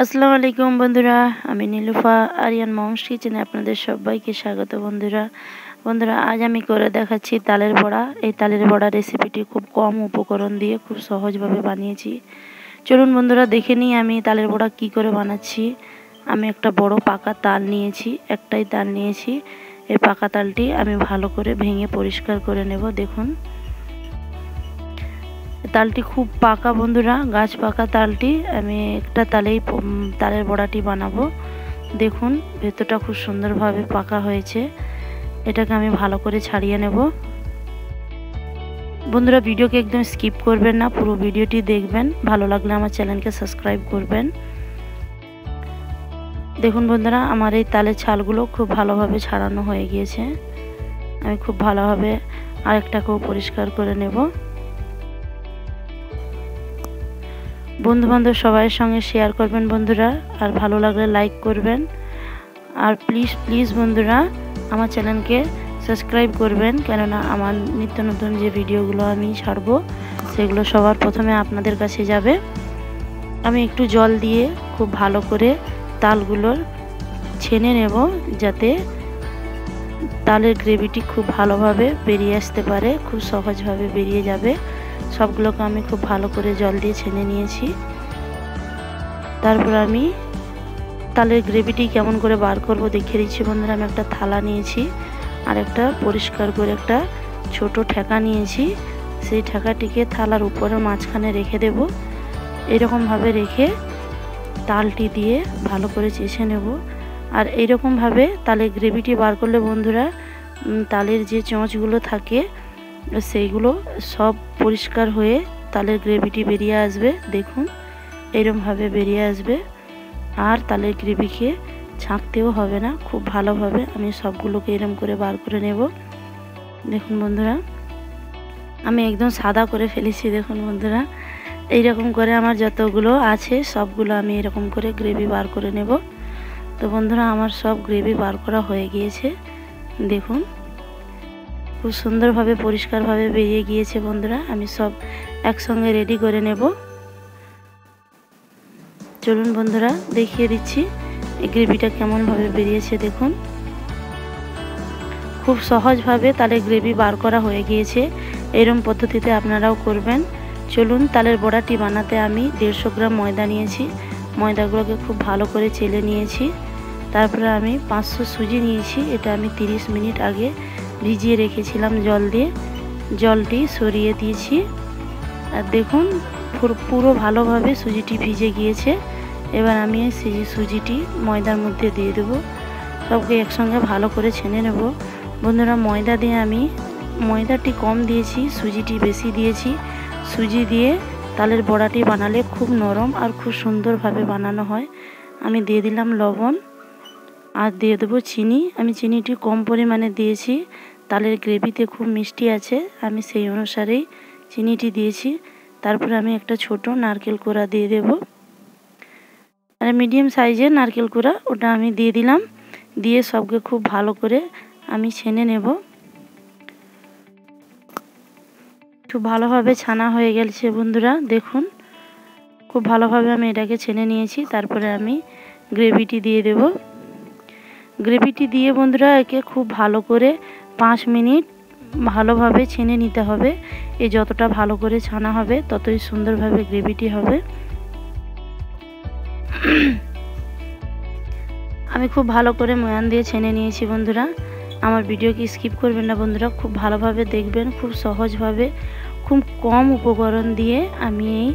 আসসালামু আলাইকুম বন্ধুরা, আমি নীলুফা আরিয়ান মমস কিচেনে আপনাদের সবাইকে স্বাগত বন্ধুরা। বন্ধুরা, আজ আমি করে দেখাচ্ছি তালের বড়া। এই তালের বড়া রেসিপিটি খুব কম উপকরণ দিয়ে খুব সহজভাবে বানিয়েছি। চলুন বন্ধুরা, দেখে নিই আমি তালের বড়া কি করে বানাচ্ছি। আমি একটা বড় পাকা তাল নিয়েছি, একটাই তাল নিয়েছি। এই পাকা তালটি আমি ভালো করে ভেঙে পরিষ্কার করে নেব, দেখুন। তালটি খুব পাকা বন্ধুরা, গাছ পাকা তালটি। আমি একটা তালেই তালের বড়াটি বানাবো। দেখুন, ভেতরটা খুব সুন্দরভাবে পাকা হয়েছে। এটাকে আমি ভালো করে ছাড়িয়ে নেব। বন্ধুরা, ভিডিওকে একদম স্কিপ করবেন না, পুরো ভিডিওটি দেখবেন। ভালো লাগলে আমার চ্যানেলকে সাবস্ক্রাইব করবেন। দেখুন বন্ধুরা, আমার এই তালের ছালগুলো খুব ভালোভাবে ছাড়ানো হয়ে গিয়েছে। আমি খুব ভালোভাবে আরেকটাকেও পরিষ্কার করে নেব। বন্ধুবান্ধব সবাইয়ের সঙ্গে শেয়ার করবেন বন্ধুরা, আর ভালো লাগলে লাইক করবেন। আর প্লিজ প্লিজ বন্ধুরা, আমার চ্যানেলকে সাবস্ক্রাইব করবেন, কেননা আমার নিত্য নতুন যে ভিডিওগুলো আমি ছাড়বো, সেগুলো সবার প্রথমে আপনাদের কাছে যাবে। আমি একটু জল দিয়ে খুব ভালো করে তালগুলোর ছেনে নেব, যাতে তালের গ্রেভিটি খুব ভালোভাবে বেরিয়ে আসতে পারে, খুব সহজভাবে বেরিয়ে যাবে। সবগুলোকে আমি খুব ভালো করে জল দিয়ে ছেনে নিয়েছি। তারপর আমি তালের গ্রেভিটি কেমন করে বার করব দেখিয়ে দিচ্ছি বন্ধুরা। আমি একটা থালা নিয়েছি, আর একটা পরিষ্কার করে একটা ছোট ঠেকা নিয়েছি। সেই ঠেকাটিকে থালার উপরে মাঝখানে রেখে দেব। এরকমভাবে রেখে তালটি দিয়ে ভালো করে চেষে নেব। আর এইরকমভাবে তালের গ্রেভিটি বার করলে বন্ধুরা তালের যে চোঁচগুলো থাকে, সেইগুলো সব পরিষ্কার হয়ে তালের গ্রেভিটি বেরিয়ে আসবে, দেখুন, এরমভাবে বেরিয়ে আসবে। আর তালের গ্রেভি খেয়ে ছাঁকতেও হবে না, খুব ভালোভাবে আমি সবগুলোকে এরম করে বার করে নেব। দেখুন বন্ধুরা, আমি একদম সাদা করে ফেলেছি, দেখুন বন্ধুরা। এইরকম করে আমার যতগুলো আছে, সবগুলো আমি এরকম করে গ্রেভি বার করে নেব। তো বন্ধুরা, আমার সব গ্রেভি বার করা হয়ে গিয়েছে, দেখুন। খুব সুন্দরভাবে, পরিষ্কারভাবে বেরিয়ে গিয়েছে বন্ধুরা। আমি সব একসঙ্গে রেডি করে নেব। চলুন বন্ধুরা, দেখিয়ে দিচ্ছি এই গ্রেভিটা কেমনভাবে বেরিয়েছে, দেখুন। খুব সহজভাবে তালে গ্রেভি বার করা হয়ে গিয়েছে। এরম পদ্ধতিতে আপনারাও করবেন। চলুন তালের বড়াটি বানাতে আমি দেড়শো গ্রাম ময়দা নিয়েছি। ময়দাগুলোকে খুব ভালো করে চেলে নিয়েছি। তারপরে আমি পাঁচশো সুজি নিয়েছি। এটা আমি 30 মিনিট আগে ভিজিয়ে রেখেছিলাম জল দিয়ে। জলটি সরিয়ে দিয়েছি। আর দেখুন, পুরো ভালোভাবে সুজিটি ভিজে গিয়েছে। এবার আমি সেই সুজিটি ময়দার মধ্যে দিয়ে দেবো। সবকে একসঙ্গে ভালো করে ছেনে নেব। বন্ধুরা, ময়দা দিয়ে আমি ময়দাটি কম দিয়েছি, সুজিটি বেশি দিয়েছি। সুজি দিয়ে তালের বড়াটি বানালে খুব নরম আর খুব সুন্দরভাবে বানানো হয়। আমি দিয়ে দিলাম লবণ আর দিয়ে দেবো চিনি। আমি চিনিটি কম পরিমাণে দিয়েছি। তালের গ্রেভিতে খুব মিষ্টি আছে, আমি সেই অনুসারেই চিনিটি দিয়েছি। তারপরে আমি একটা ছোট নারকেল কোড়া দিয়ে দেব। আর মিডিয়াম সাইজের নারকেল কোড়া, ওটা আমি দিয়ে দিলাম। দিয়ে সবকে খুব ভালো করে আমি ছেনে নেব। খুব ভালোভাবে ছানা হয়ে গেছে বন্ধুরা, দেখুন। খুব ভালোভাবে আমি এটাকে ছেনে নিয়েছি, তারপরে আমি গ্রেভিটি দিয়ে দেব। গ্রেভিটি দিয়ে বন্ধুরা একে খুব ভালো করে পাঁচ মিনিট ভালোভাবে ছেনে নিতে হবে। এ যতটা ভালো করে ছানা হবে, ততই সুন্দরভাবে গ্রেভিটি হবে। আমি খুব ভালো করে ময়ান দিয়ে ছেনে নিয়েছি বন্ধুরা। আমার ভিডিও কি স্কিপ করবেন না বন্ধুরা, খুব ভালোভাবে দেখবেন, খুব সহজভাবে, খুব কম উপকরণ দিয়ে আমি এই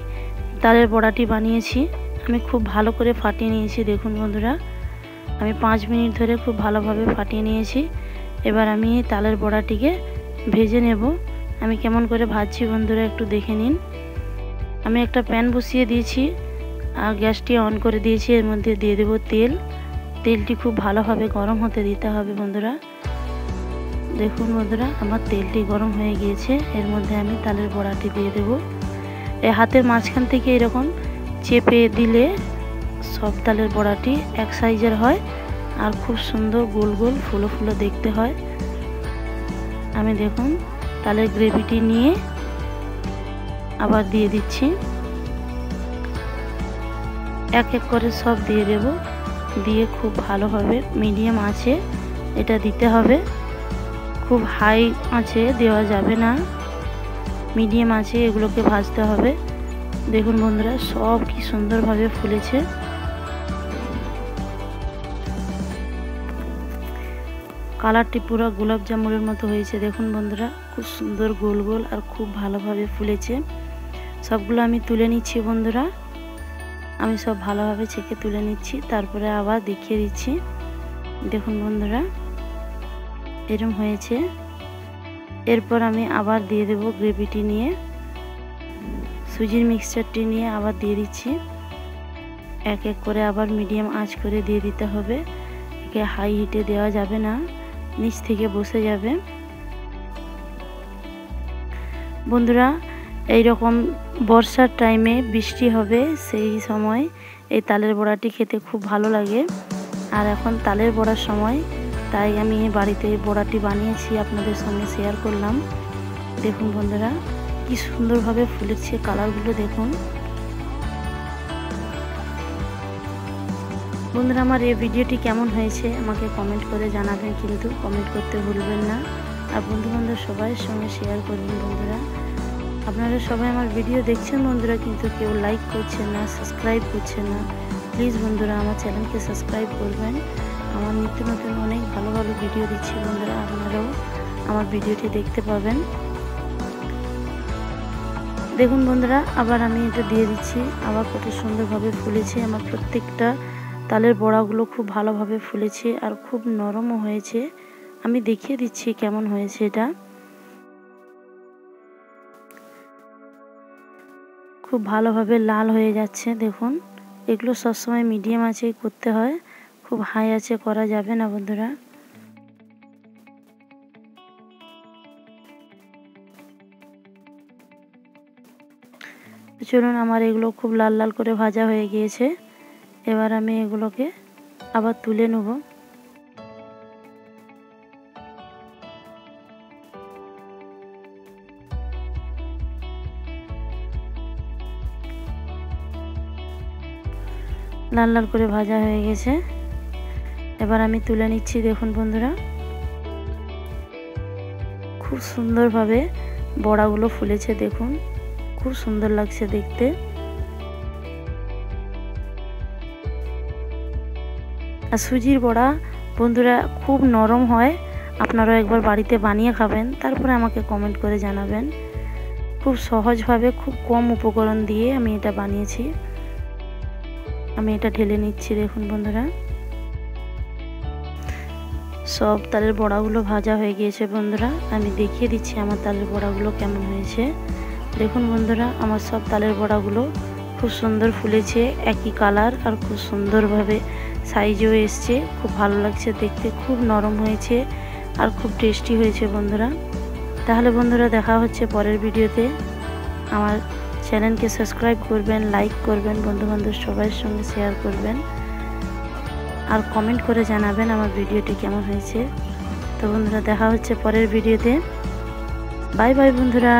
তালের বড়াটি বানিয়েছি। আমি খুব ভালো করে ফাটিয়ে নিয়েছি, দেখুন বন্ধুরা। আমি পাঁচ মিনিট ধরে খুব ভালোভাবে ফাটিয়ে নিয়েছি। এবার আমি এই তালের বড়াটিকে ভেজে নেব। আমি কেমন করে ভাজছি বন্ধুরা একটু দেখে নিন। আমি একটা প্যান বসিয়ে দিয়েছি আর গ্যাসটি অন করে দিয়েছি। এর মধ্যে দিয়ে দেব তেল। তেলটি খুব ভালোভাবে গরম হতে দিতে হবে বন্ধুরা। দেখুন বন্ধুরা, আমার তেলটি গরম হয়ে গিয়েছে। এর মধ্যে আমি তালের বড়াটি দিয়ে দেব। এই হাতের মাঝখান থেকে এরকম চেপে দিলে সব তালের বড়াটি এক সাইজের হয়। আর খুব সুন্দর গোল গোল ফুলো ফুলো দেখতে হয়। আমি দেখুন, তালের গ্রেভিটি নিয়ে আবার দিয়ে দিচ্ছি। এক এক করে সব দিয়ে দেব। দিয়ে খুব ভালোভাবে মিডিয়াম আছে এটা দিতে হবে। খুব হাই আছে দেওয়া যাবে না। মিডিয়াম আছে এগুলোকে ভাজতে হবে। দেখুন বন্ধুরা, সব কি সুন্দরভাবে ফুলেছে। কালারটি পুরো গোলাপ জামুনের মতো হয়েছে। দেখুন বন্ধুরা, খুব সুন্দর গোল গোল আর খুব ভালোভাবে ফুলেছে। সবগুলো আমি তুলে নিচ্ছি বন্ধুরা। আমি সব ভালোভাবে ছেঁকে তুলে নিচ্ছি, তারপরে আবার দেখিয়ে দিচ্ছি। দেখুন বন্ধুরা, এরম হয়েছে। এরপর আমি আবার দিয়ে দেব গ্রেভিটি নিয়ে। সুজির মিক্সচারটি নিয়ে আবার দিয়ে দিচ্ছি। এক এক করে আবার মিডিয়াম আঁচ করে দিয়ে দিতে হবে। একে হাই হিটে দেওয়া যাবে না। নিচ থেকে বসে যাবে। বন্ধুরা এই রকম বর্ষার টাইমে বৃষ্টি হবে সেই সময় এই তালের বড়াটি খেতে খুব ভালো লাগে। আর এখন তালের বড়ার সময়, তাই আমি বাড়িতে বড়াটি বানিয়েছি, আপনাদের সঙ্গে শেয়ার করলাম। দেখুন বন্ধুরা, কি সুন্দরভাবে ফুলেছে কালারগুলো দেখুন। বন্ধুরা, আমার এই ভিডিওটি কেমন হয়েছে আমাকে কমেন্ট করে জানাবেন, কিন্তু কমেন্ট করতে ভুলবেন না। আর বন্ধুবান্ধব সবাইয়ের সঙ্গে শেয়ার করবেন বন্ধুরা। আপনারা সবাই আমার ভিডিও দেখছেন বন্ধুরা, কিন্তু কেউ লাইক করছে না সাবস্ক্রাইব করছে না প্লিজ বন্ধুরা আমার চ্যানেলকে সাবস্ক্রাইব করবেন। আমার নিত্য নতুন অনেক ভালো ভালো ভিডিও দিচ্ছি বন্ধুরা, আপনারাও আমার ভিডিওটি দেখতে পাবেন। দেখুন বন্ধুরা, আবার আমি এটা দিয়ে দিচ্ছি। আবার কত সুন্দরভাবে ফুলেছে আমার প্রত্যেকটা তালের বড়াগুলো খুব ভালোভাবে ফুলেছে আর খুব নরমও হয়েছে। আমি দেখিয়ে দিচ্ছি কেমন হয়েছে এটা। খুব ভালোভাবে লাল হয়ে যাচ্ছে, দেখুন। এগুলো সবসময় মিডিয়াম আছেই করতে হয়, খুব হাই আছে করা যাবে না বন্ধুরা। চলুন, আমার এগুলো খুব লাল লাল করে ভাজা হয়ে গিয়েছে। এবার আমি এগুলোকে আবার তুলে নেব। লাল লাল করে ভাজা হয়ে গেছে। এবার আমি তুলে নিচ্ছি, দেখুন বন্ধুরা। খুব সুন্দরভাবে বড়াগুলো ফুলেছে, দেখুন। খুব সুন্দর লাগছে দেখতে। আর সুজির বড়া, বন্ধুরা খুব নরম হয়। আপনারাও একবার বাড়িতে বানিয়ে খাবেন, তারপরে আমাকে কমেন্ট করে জানাবেন। খুব সহজভাবে, খুব কম উপকরণ দিয়ে আমি এটা বানিয়েছি। আমি এটা ঢেলে নিচ্ছি, দেখুন বন্ধুরা। সব তালের বড়াগুলো ভাজা হয়ে গিয়েছে বন্ধুরা। আমি দেখিয়ে দিচ্ছি আমার তালের বড়াগুলো কেমন হয়েছে। দেখুন বন্ধুরা, আমার সব তালের বড়াগুলো খুব সুন্দর ফুলেছে, একই কালার আর খুব সুন্দরভাবে সাইজও এসছে, খুব ভালো লাগছে দেখতে, খুব নরম হয়েছে আর খুব টেস্টি হয়েছে বন্ধুরা। তাহলে বন্ধুরা দেখা হচ্ছে পরের ভিডিওতে। আমার চ্যানেলকে সাবস্ক্রাইব করবেন, লাইক করবেন, বন্ধুবান্ধব সবার সঙ্গে শেয়ার করবেন। আর কমেন্ট করে জানাবেন আমার ভিডিওটি কেমন হয়েছে। তো বন্ধুরা দেখা হচ্ছে পরের ভিডিওতে। বাই বাই বন্ধুরা।